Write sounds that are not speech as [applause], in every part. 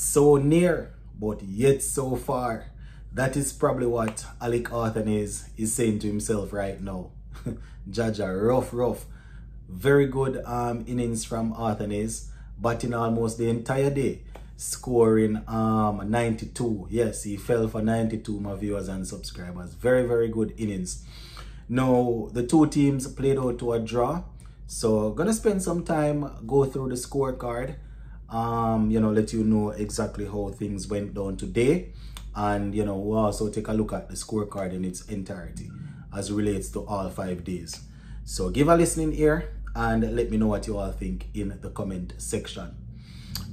So near, but yet so far. That is probably what Alick Athanaze is saying to himself right now. [laughs] Jaja, rough, rough. Very good um, innings from Athanaze, batting almost the entire day, scoring um, 92. Yes, he fell for 92, my viewers and subscribers. Very, very good innings. Now, the two teams played out to a draw. So, gonna spend some time, go through the scorecard, um, you know, let you know exactly how things went down today. And, you know, we'll also take a look at the scorecard in its entirety as relates to all five days. So give a listening ear and let me know what you all think in the comment section.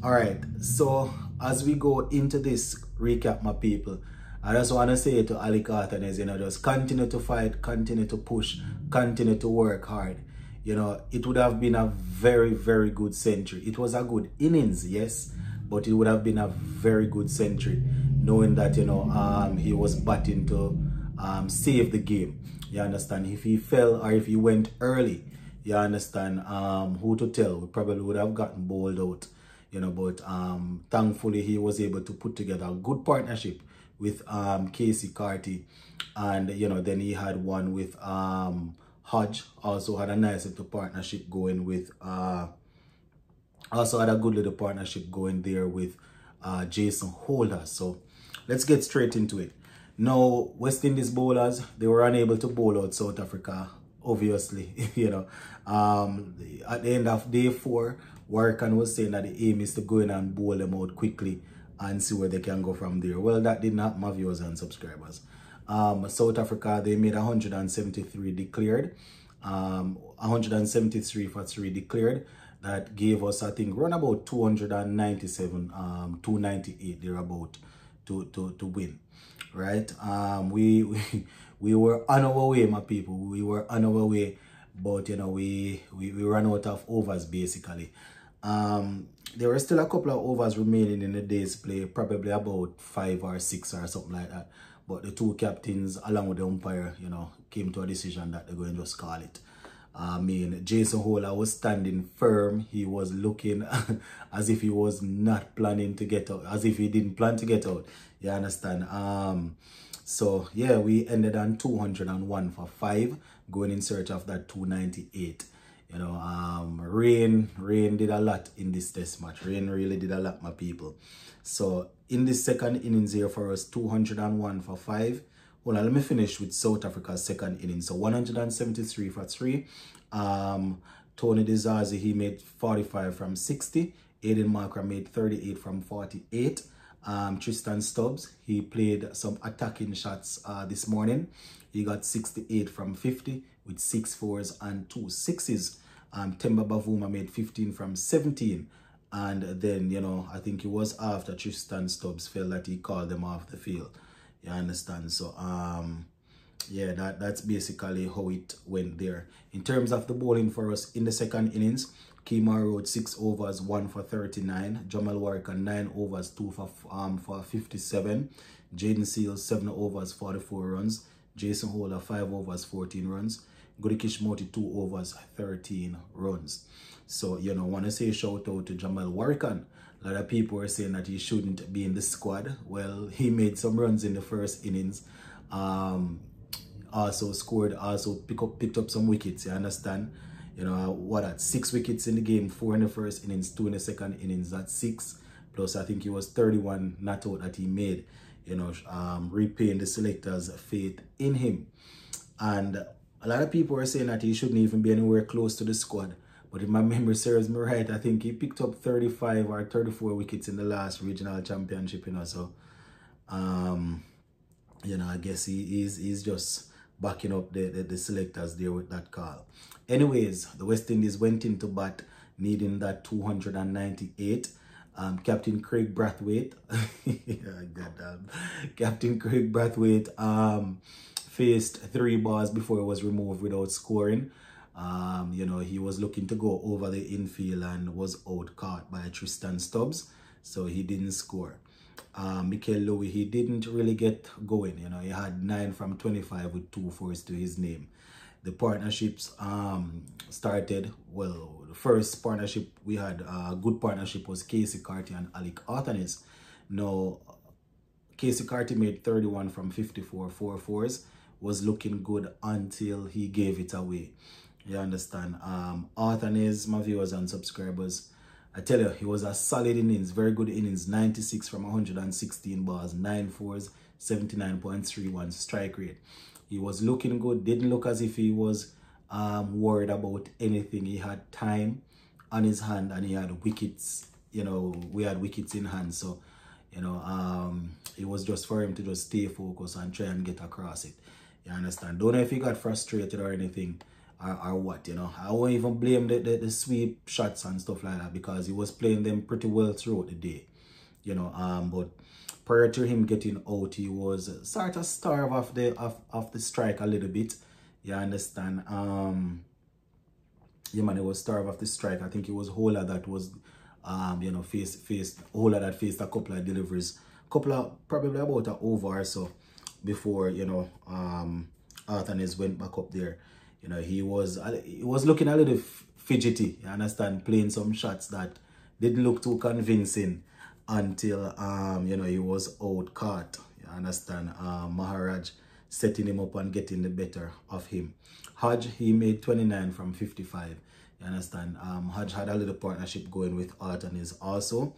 All right, so as we go into this recap, my people, I just want to say to Ali Carton is, you know, just continue to fight, continue to push, continue to work hard. You know, it would have been a very, very good century. It was a good innings, yes, but it would have been a very good century knowing that, you know, um, he was batting to um, save the game. You understand? If he fell or if he went early, you understand um, who to tell. We probably would have gotten bowled out, you know, but um, thankfully he was able to put together a good partnership with um, Keacy Carty. And, you know, then he had one with um, Hodge, also had a nice little partnership going with, uh, also had a good little partnership going there with uh, Jason Holder. So let's get straight into it. Now, West Indies bowlers, they were unable to bowl out South Africa, obviously, [laughs] you know. Um, at the end of day four, Warrican was saying that the aim is to go in and bowl them out quickly and see where they can go from there. Well, that did not my viewers and subscribers. Um, South Africa, they made 173 declared. Um, 173 for 3 declared. That gave us, I think, run about 297, um, 298 thereabout to, to, to win right? Um, we, [laughs] we we were on our way, my people. We were on our way, but you know, we we, we ran out of overs basically. Um, there were still a couple of overs remaining in the day's play, probably about five or six or something like that. But the two captains, along with the umpire, you know, came to a decision that they're going to just call it. I mean, Jason Holder was standing firm. He was looking [laughs] as if he was not planning to get out, as if he didn't plan to get out. You understand? Um, so, yeah, we ended on 201 for 5, going in search of that 298. You know, um, Rain, Rain did a lot in this test match. Rain really did a lot, my people. So, in this second innings here for us, 201 for 5. Well, let me finish with South Africa's second innings. So 173 for 3. Um, Tony De Zorzi, he made 45 from 60. Aiden Markram made 38 from 48. Um, Tristan Stubbs, he played some attacking shots uh, this morning. He got 68 from 50 with six fours and 2 sixes. Um, Temba Bavuma made 15 from 17. And then, you know, I think it was after Tristan Stubbs felt that he called them off the field. You understand? So, um, yeah, that, that's basically how it went there. In terms of the bowling for us in the second innings, Kemar Roach 6 overs, 1 for 39. Jomel Warrican 9 overs, 2 for, um, for 57. Jayden Seales 7 overs, 44 runs. Jason Holder 5 overs, 14 runs. Gudakesh Motie 2 overs, 13 runs. So, you know, want to say shout out to Jomel Warrican a lot of people were saying that he shouldn't be in the squad. Well, [laughs] he made some runs in the first innings. Um, also scored, also pick up, picked up some wickets, you understand? You know, what at six wickets in the game, four in the first innings, two in the second innings, that's six. Plus, I think he was 31 not out that he made, you know, um, repaying the selectors' faith in him. And a lot of people are saying that he shouldn't even be anywhere close to the squad. But if my memory serves me right, I think he picked up 35 or 34 wickets in the last regional championship, you know. So, um, you know, I guess he is he's just backing up the, the, the selectors there with that call. Anyways, the West Indies went into bat needing that 298. Um, Captain Kraigg Brathwaite, [laughs] yeah, Captain Kraigg Brathwaite um, faced three balls before he was removed without scoring. Um, you know, he was looking to go over the infield and was out caught by Tristan Stubbs, so he didn't score. Um, Mikyle Louis, he didn't really get going. You know, he had 9 from 25 with 2 fours to his name. the partnerships um, started. Well, the first partnership we had, a uh, good partnership was Keacy Carty and Alick Athanaze. Now, Keacy Carty made 31 from 54 4 fours, was looking good until he gave it away. You understand? Um, Athanaze, my viewers and subscribers, I tell you, he was a solid innings, very good innings, 96 from 116 balls, 9 fours, 79.31 strike rate. He was looking good, didn't look as if he was um, worried about anything. He had time on his hand and he had wickets, you know, we had wickets in hand. So, you know, um, it was just for him to just stay focused and try and get across it. You understand? Don't know if he got frustrated or anything or, or what, you know. I won't even blame the, the, the sweep shots and stuff like that because he was playing them pretty well throughout the day, you know. Um, But prior to him getting out, he was sort of starved of the, of, of the strike a little bit, you understand. Um, yeah, man, he was starved of the strike. I think it was Holder that was, um, you know, faced, faced, Holder that faced a couple of deliveries, couple of, probably about an over or so before, you know, um, Athanaze went back up there you know, he was he was looking a little fidgety, you understand, playing some shots that didn't look too convincing until, um, you know, he was out caught, you understand, um, Maharaj setting him up and getting the better of him. Hodge, he made 29 from 55, you understand. Um, Hodge had a little partnership going with Athanaze also,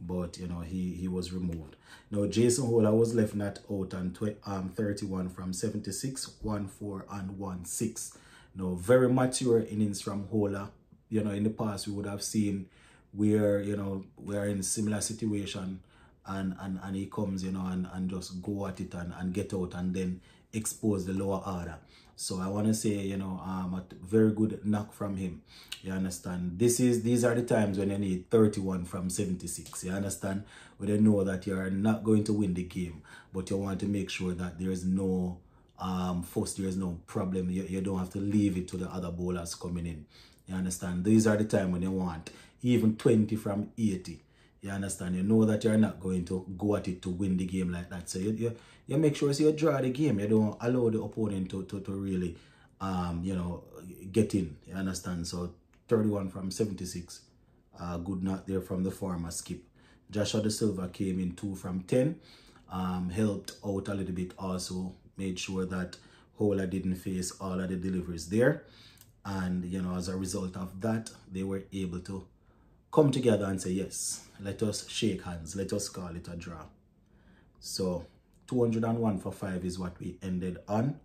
but, you know, he, he was removed. Now, Jason Holder was left not out on um, 31 from 76, 1-4 and 1-6 know, very mature innings from Holder. You know, in the past we would have seen where, you know, we are in similar situation and, and, and he comes, you know, and, and just go at it and, and get out and then expose the lower order. So I want to say, you know, um, a very good knock from him. You understand? This is These are the times when you need 31 from 76. You understand? When you know that you're not going to win the game, but you want to make sure that there is no um, first there is no problem. You, you don't have to leave it to the other bowlers coming in. You understand? These are the time when you want even 20 from 80. You understand? You know that you're not going to go at it to win the game like that. So you, you, you make sure so you draw the game. You don't allow the opponent to, to, to really, um, you know, get in. You understand? So 31 from 76. Uh, good not there from the former skip. Joshua Da Silva came in 2 from 10. Um, helped out a little bit also made sure that Holder didn't face all of the deliveries there. And, you know, as a result of that, they were able to come together and say, yes, let us shake hands. Let us call it a draw. So 201 for 5 is what we ended on.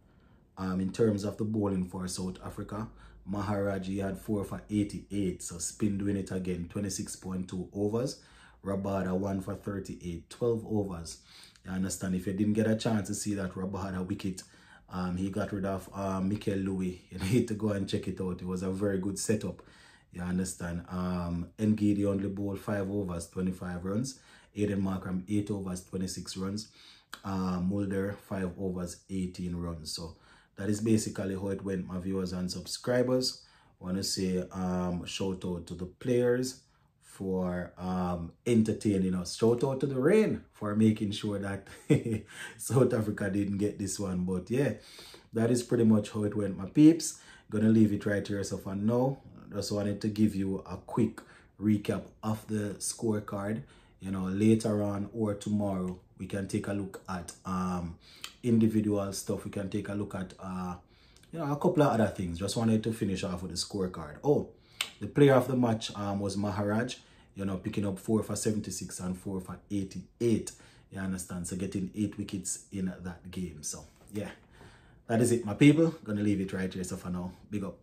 Um, in terms of the bowling for South Africa, Maharaji had 4 for 88. So spin doing it again, 26.2 overs. Rabada 1 for 38, 12 overs. You understand? If you didn't get a chance to see that Rabah had a wicket, um, he got rid of um, Mikyle Louis. [laughs] You need to go and check it out. It was a very good setup. You understand? Um, Ngidi only bowled 5 overs, 25 runs. Aiden Markram, 8 overs, 26 runs. Uh, Mulder, 5 overs, 18 runs. So that is basically how it went, my viewers and subscribers. I want to say um, shout out to the players for um, entertaining us. Shout out to the rain for making sure that [laughs] South Africa didn't get this one. But yeah, that is pretty much how it went, my peeps. Gonna leave it right here so for now. Just wanted to give you a quick recap of the scorecard. You know, later on or tomorrow, we can take a look at um, individual stuff. We can take a look at, uh, you know, a couple of other things. Just wanted to finish off with the scorecard. Oh, the player of the match um, was Maharaj, you know, picking up 4 for 76 and 4 for 88. You understand? So getting 8 wickets in that game. So, yeah. That is it, my people. Gonna leave it right here. So for now, big up.